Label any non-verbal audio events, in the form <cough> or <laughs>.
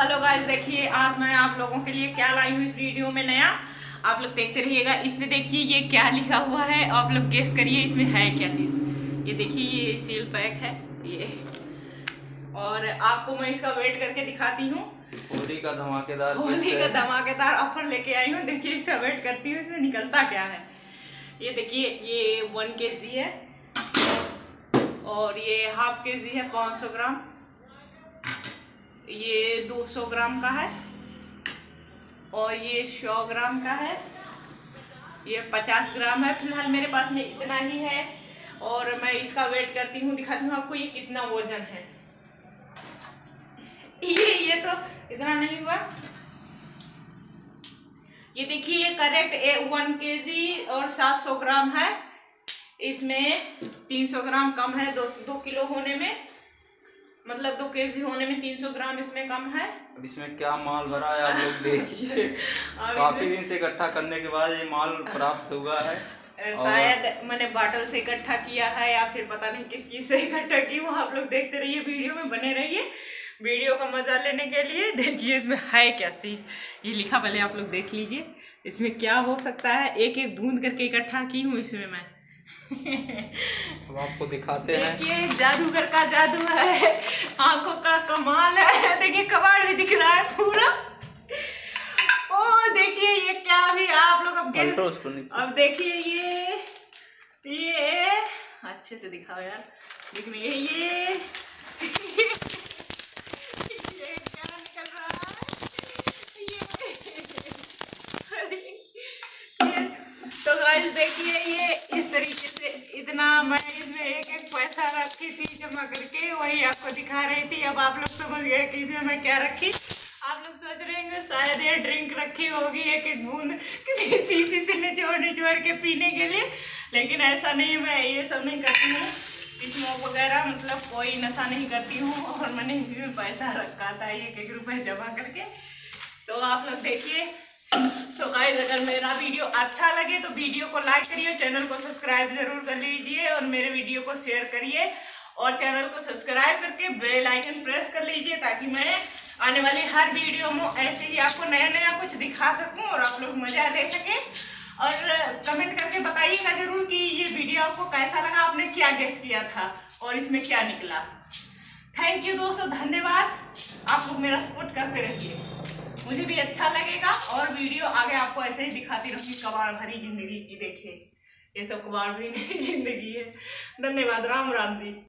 Hello guys देखिए आज मैं आप लोगों के लिए क्या लाई हूँ इस वीडियो में नया। आप लोग देखते रहिएगा इसमें देखिए ये क्या लिखा हुआ है आप लोग गेस करिए इसमें है क्या चीज़। ये देखिए ये सील पैक है ये। और आपको मैं इसका वेट करके दिखाती हूँ। होली का धमाकेदार होली का धमाकेदार ऑफ़र लेके आई हूँ। देखिए इसका वेट करती हूँ इसमें निकलता क्या है। ये देखिए ये वन के है। और ये हाफ़ के है पाँच सौ ग्राम। ये 200 ग्राम का है और ये 100 ग्राम का है। ये 50 ग्राम है। फ़िलहाल मेरे पास में इतना ही है और मैं इसका वेट करती हूँ, दिखाती हूँ आपको ये कितना वज़न है। ये ये तो इतना नहीं हुआ। ये देखिए, ये करेक्ट ए, वन के जी और 700 ग्राम है। इसमें 300 ग्राम कम है दो दो किलो होने में। मतलब दो के जी होने में 300 ग्राम इसमें कम है? अब इसमें क्या माल भरा है आप लोग देखिए। <laughs> काफ़ी दिन से इकट्ठा करने के बाद ये माल प्राप्त हुआ है। शायद मैंने बाटल से इकट्ठा किया है या फिर पता नहीं किस चीज़ से इकट्ठा की वो आप लोग देखते रहिए वीडियो में बने रहिए। वीडियो का मज़ा लेने के लिए देखिए इसमें है क्या चीज़। ये लिखा पहले आप लोग देख लीजिए इसमें क्या हो सकता है? एक एक बूंद करके इकट्ठा की हूँ इसमें मैं। अब आपको दिखाते हैं। देखिए जादूगर का जादू है आँखों का कमाल है। देखिए कबाड़ भी दिख रहा है पूरा। ओ देखिए ये क्या भी आप लोग अब गेस अब देखिए ये ये अच्छे से दिखाओ यार। दिखने ये ये <laughs> क्या निकल रहा है ये ये गाइस देखिए ये इस तरीके से इतना मैं इसमें एक एक पैसा रखी थी जमा करके, वही आपको दिखा रही थी। अब आप लोग समझ गए कि इसमें मैं क्या रखी। आप लोग सोच रहे होंगे, शायद ये ड्रिंक रखी होगी, एक एक बूंद किसी <laughs> शीशी से निचोड़ निचोड़ के पीने के लिए। लेकिन ऐसा नहीं, मैं ये सब नहीं करती हूँ। स्मोक वगैरह मतलब कोई नशा नहीं करती हूँ। और मैंने इसमें पैसा रखा था, एक एक रुपये जमा करके। तो आप लोग देखिए सो गाइस अगर मेरा वीडियो अच्छा लगे तो वीडियो को लाइक करिए चैनल को सब्सक्राइब ज़रूर कर लीजिए और मेरे वीडियो को शेयर करिए और चैनल को सब्सक्राइब करके बेल आइकन प्रेस कर लीजिए ताकि मैं आने वाली हर वीडियो में ऐसे ही आपको नया नया कुछ दिखा सकूँ और आप लोग मज़ा ले सकें। और कमेंट करके बताइएगा ज़रूर कि ये वीडियो आपको कैसा लगा, आपने क्या गेस किया था और इसमें क्या निकला। थैंक यू दोस्तों, धन्यवाद। आप लोग मेरा सपोर्ट करते रहिए। मुझे भी अच्छा लगेगा और वीडियो आगे आपको ऐसे ही दिखाती रहूँगी, कबाड़ भरी ज़िंदगी की देखिए। ये सब कबाड़ भरी <laughs> ज़िंदगी है। धन्यवाद, राम राम जी।